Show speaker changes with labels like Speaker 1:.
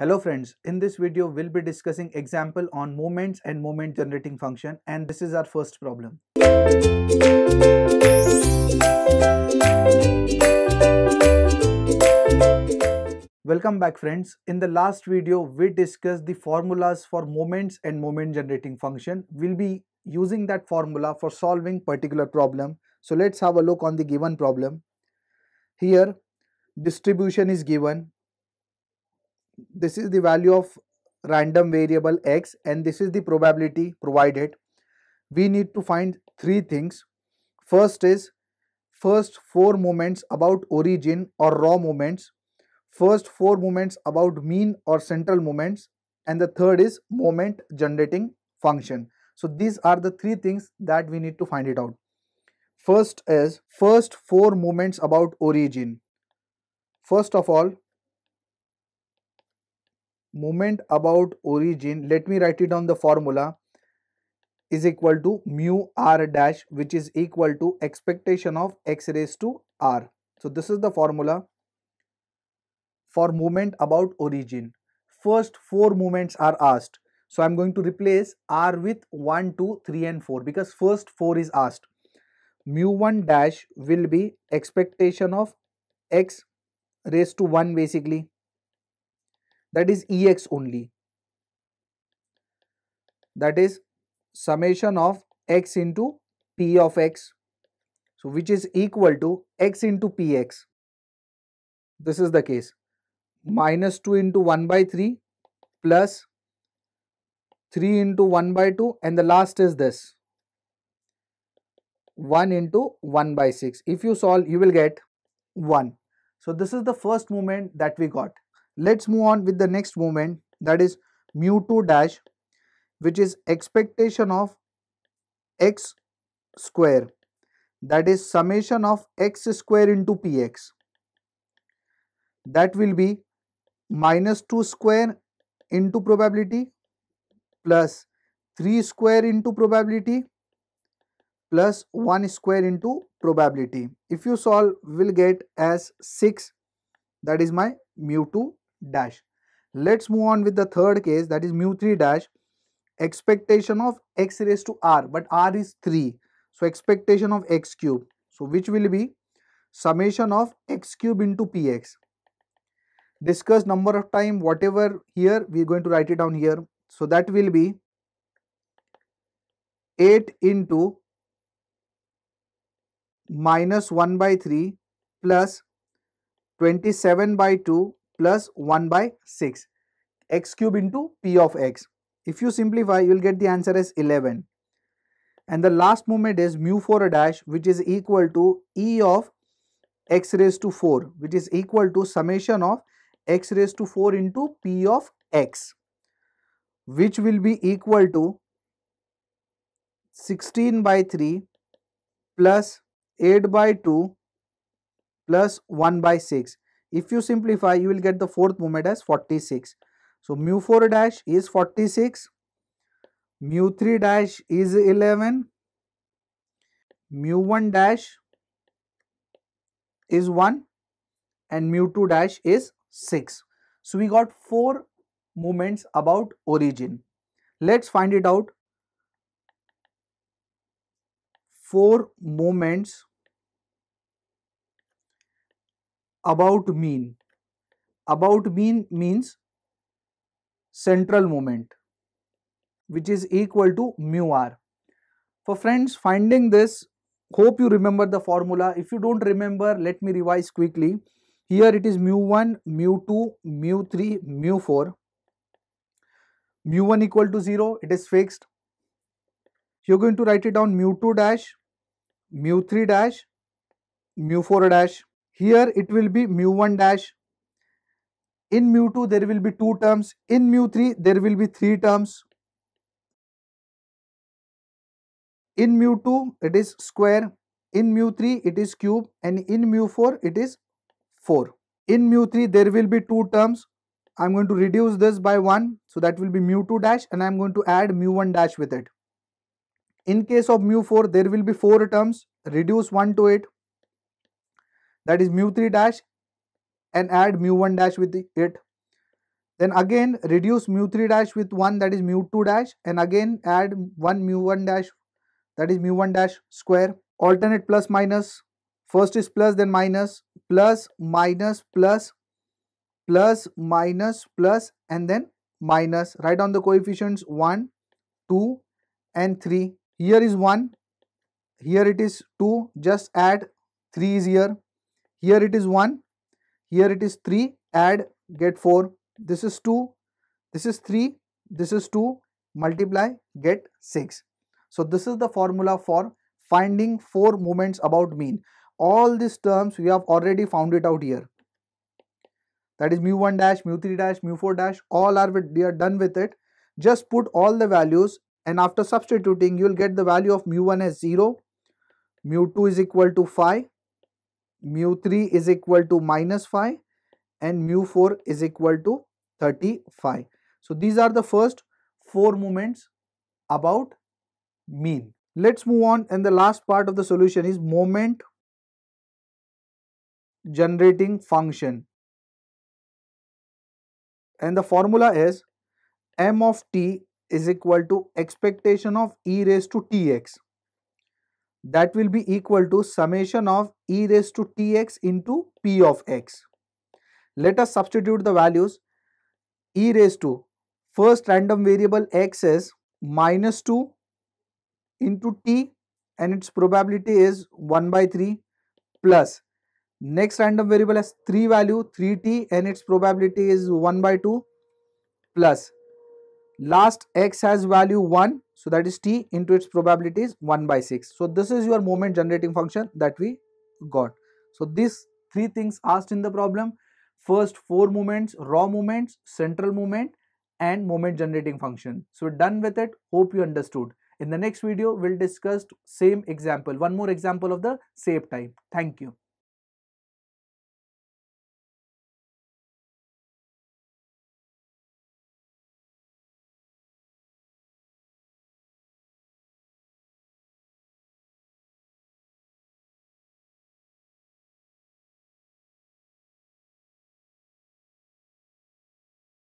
Speaker 1: Hello friends, in this video we'll be discussing example on moments and moment generating function and this is our first problem. Welcome back friends. In the last video we discussed the formulas for moments and moment generating function. We'll be using that formula for solving particular problem. So let's have a look on the given problem. Here distribution is given this is the value of random variable x and this is the probability provided. We need to find three things. First is first four moments about origin or raw moments. First four moments about mean or central moments. And the third is moment generating function. So these are the three things that we need to find it out. First is first four moments about origin. First of all moment about origin let me write it down the formula is equal to mu r dash which is equal to expectation of x raised to r. So this is the formula for moment about origin. First four moments are asked. So i'm going to replace r with 1 2 3 and 4 because first 4 is asked. Mu 1 dash will be expectation of x raised to 1 basically that is Ex only. That is summation of x into P of x. So which is equal to x into Px. This is the case. Minus 2 into 1 by 3 plus 3 into 1 by 2 and the last is this 1 into 1 by 6. If you solve you will get 1. So this is the first moment that we got. Let's move on with the next moment that is mu2 dash which is expectation of x square that is summation of x square into px that will be minus 2 square into probability plus 3 square into probability plus 1 square into probability. If you solve, will get as 6 that is my mu2 dash. Let's move on with the third case that is mu3 dash. Expectation of x raised to r but r is 3 so expectation of x cube. So which will be? Summation of x cube into px. Discuss number of time whatever here we are going to write it down here. So that will be 8 into minus 1 by 3 plus 27 by 2 plus 1 by 6 x cube into p of x. If you simplify, you will get the answer as 11. And the last moment is mu 4 dash which is equal to e of x raised to 4 which is equal to summation of x raised to 4 into p of x which will be equal to 16 by 3 plus 8 by 2 plus 1 by 6 if you simplify, you will get the fourth moment as 46. So, mu 4 dash is 46, mu 3 dash is 11, mu 1 dash is 1 and mu 2 dash is 6. So, we got 4 moments about origin. Let's find it out. 4 moments about mean. About mean means central moment which is equal to mu r. For friends finding this hope you remember the formula. If you don't remember let me revise quickly. Here it is mu 1, mu 2, mu 3, mu 4. Mu 1 equal to 0 it is fixed. You're going to write it down mu 2 dash, mu 3 dash, mu 4 dash. Here it will be mu 1 dash. In mu 2 there will be 2 terms. In mu 3 there will be 3 terms. In mu 2 it is square. In mu 3 it is cube and in mu 4 it is 4. In mu 3 there will be 2 terms. I am going to reduce this by 1 so that will be mu 2 dash and I am going to add mu 1 dash with it. In case of mu 4 there will be 4 terms reduce 1 to it that is mu 3 dash and add mu 1 dash with it. Then again reduce mu3 dash with 1 that is mu2 dash and again add 1 mu1 dash that is mu1 dash square. Alternate plus minus first is plus then minus plus minus plus plus minus plus and then minus. Write down the coefficients 1 2 and 3 here is 1 here it is 2 just add 3 is here here it is 1 here it is 3 add get 4 this is 2 this is 3 this is 2 multiply get 6 so this is the formula for finding four moments about mean. All these terms we have already found it out here. That is mu1 dash mu3 dash mu4 dash all are with, are done with it. Just put all the values and after substituting you will get the value of mu1 as 0 mu2 is equal to 5 mu3 is equal to minus 5 and mu4 is equal to 35 so these are the first four moments about mean. Let's move on and the last part of the solution is moment generating function. And the formula is m of t is equal to expectation of e raised to tx that will be equal to summation of e raised to tx into p of x. Let us substitute the values e raised to first random variable x is minus 2 into t and its probability is 1 by 3 plus next random variable has 3 value 3t and its probability is 1 by 2 plus last x has value 1 so that is t into its probability is 1 by 6 so this is your moment generating function that we got. So these three things asked in the problem. First four moments raw moments central moment and moment generating function. So we're done with it. Hope you understood. In the next video we'll discuss same example. One more example of the same type thank you